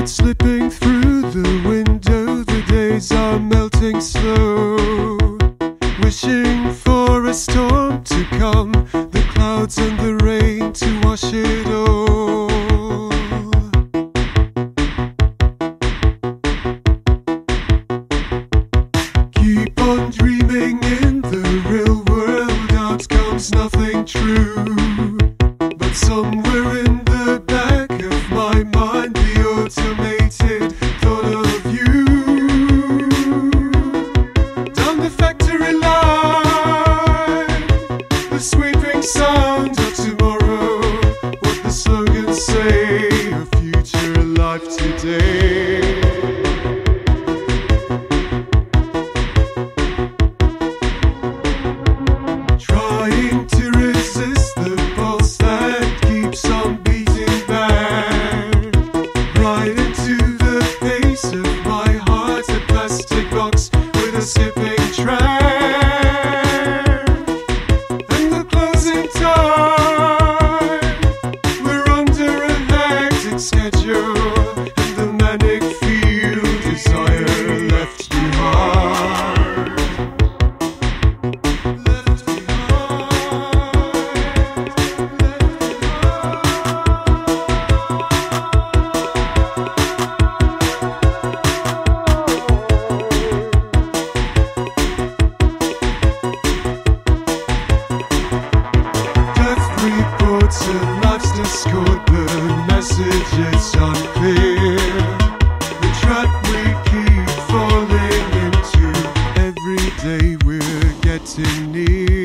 light slipping through the window. The days are melting slow. Wishing for a storm to come, the clouds and the rain to wash it all. day we're getting near.